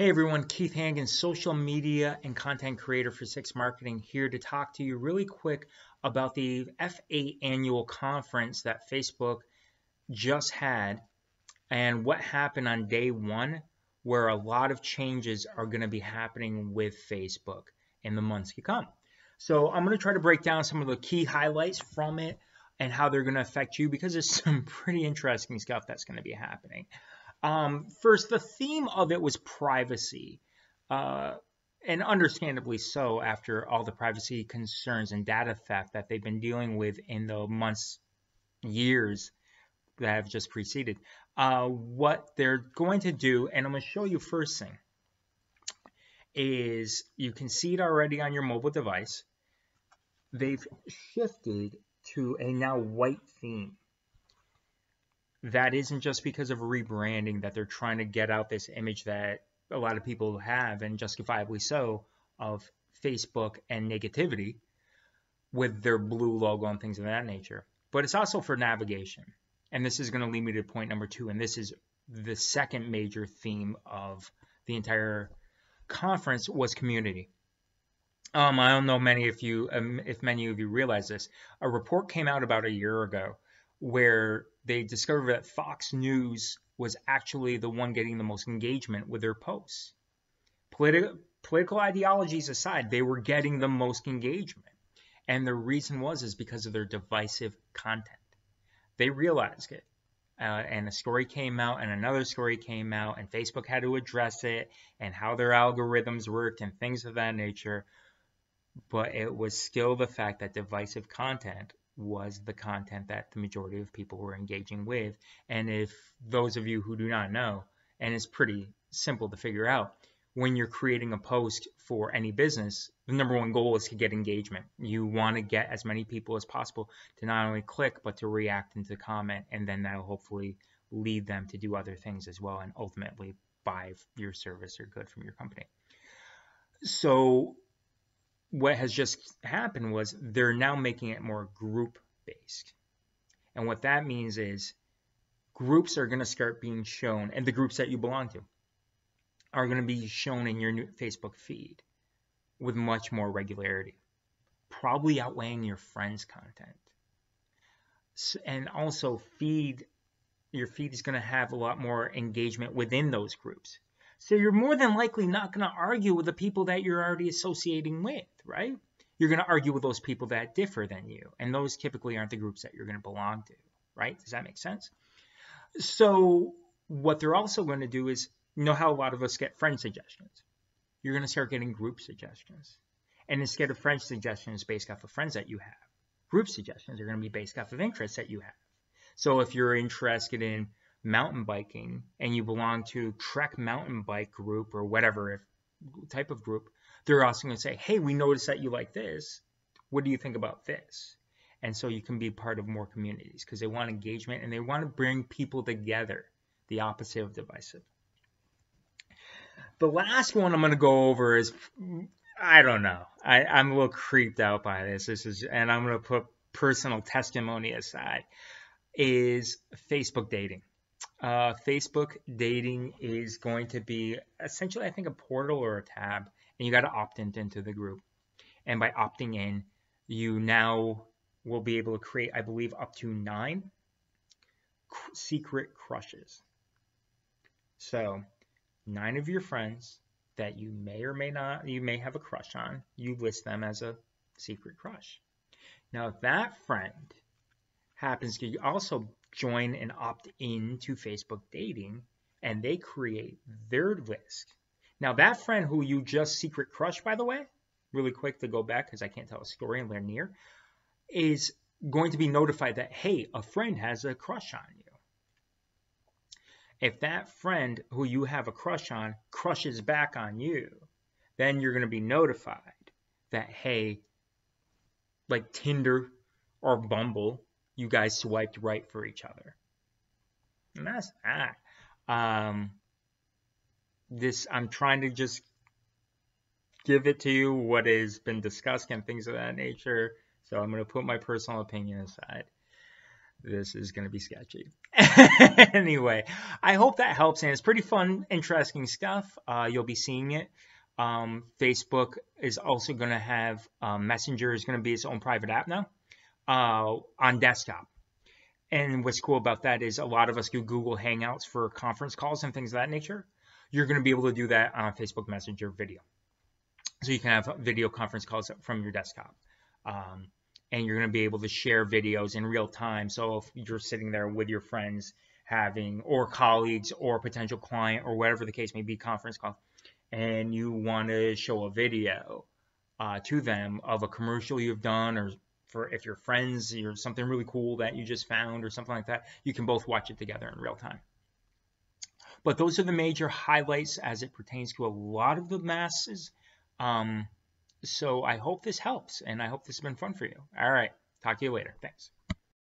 Hey everyone, Keith Hangen, social media and content creator for Six Marketing, here to talk to you really quick about the F8 annual conference that Facebook just had and what happened on day one, where a lot of changes are going to be happening with Facebook in the months to come. So I'm going to try to break down some of the key highlights from it and how they're going to affect you because there's some pretty interesting stuff that's going to be happening. Um, first, the theme of it was privacy, uh, and understandably so after all the privacy concerns and data theft that they've been dealing with in the months, years that have just preceded. Uh, what they're going to do, and I'm going to show you first thing, is you can see it already on your mobile device. They've shifted to a now white theme that isn't just because of rebranding that they're trying to get out this image that a lot of people have, and justifiably so, of Facebook and negativity with their blue logo and things of that nature. But it's also for navigation. And this is going to lead me to point number two, and this is the second major theme of the entire conference was community. Um, I don't know many of you, um, if many of you realize this. A report came out about a year ago where they discovered that Fox News was actually the one getting the most engagement with their posts. Politi- political ideologies aside, they were getting the most engagement. And the reason was is because of their divisive content. They realized it. Uh, and a story came out and another story came out and Facebook had to address it and how their algorithms worked and things of that nature. But it was still the fact that divisive content was the content that the majority of people were engaging with. And if those of you who do not know, and it's pretty simple to figure out, when you're creating a post for any business, the number one goal is to get engagement. You want to get as many people as possible to not only click, but to react and to comment, and then that'll hopefully lead them to do other things as well and ultimately buy your service or good from your company. So what has just happened was they're now making it more group based. And what that means is groups are going to start being shown, and the groups that you belong to are going to be shown in your Facebook feed with much more regularity, probably outweighing your friends' content. And also, feed your feed is going to have a lot more engagement within those groups. So you're more than likely not going to argue with the people that you're already associating with, right? You're going to argue with those people that differ than you. And those typically aren't the groups that you're going to belong to, right? Does that make sense? So what they're also going to do is, you know how a lot of us get friend suggestions? You're going to start getting group suggestions. And instead of friend suggestions based off of friends that you have, group suggestions are going to be based off of interests that you have. So if you're interested in mountain biking and you belong to Trek mountain bike group or whatever type of group, they're also going to say, hey, we noticed that you like this. What do you think about this? And so you can be part of more communities because they want engagement and they want to bring people together, the opposite of divisive. The last one I'm going to go over is, I don't know. I, I'm a little creeped out by this. This is, and I'm going to put personal testimony aside, is Facebook dating uh, Facebook dating is going to be essentially, I think, a portal or a tab, and you got to opt in into the group. And by opting in, you now will be able to create, I believe, up to nine secret crushes. So, nine of your friends that you may or may not, you may have a crush on, you list them as a secret crush. Now, if that friend happens to also join and opt in to Facebook dating and they create their list. Now that friend who you just secret crush, by the way, really quick to go back because I can't tell a story and they're near, is going to be notified that, hey, a friend has a crush on you. If that friend who you have a crush on crushes back on you, then you're going to be notified that, hey, like Tinder or Bumble, you guys swiped right for each other. And that's that. Um, this I'm trying to just give it to you what has been discussed and things of that nature. So I'm going to put my personal opinion aside. this is going to be sketchy. anyway, I hope that helps, and it's pretty fun, interesting stuff. Uh, you'll be seeing it. Um, Facebook is also going to have um, Messenger is going to be its own private app now uh, on desktop. And what's cool about that is a lot of us do Google Hangouts for conference calls and things of that nature. You're going to be able to do that on Facebook Messenger video. So you can have video conference calls from your desktop. Um, and you're going to be able to share videos in real time. So if you're sitting there with your friends having, or colleagues, or potential client, or whatever the case may be, conference call, and you want to show a video uh, to them of a commercial you've done, or for if you're friends, or something really cool that you just found, or something like that, you can both watch it together in real time. But those are the major highlights as it pertains to a lot of the masses. Um, so I hope this helps, and I hope this has been fun for you. All right. Talk to you later. Thanks.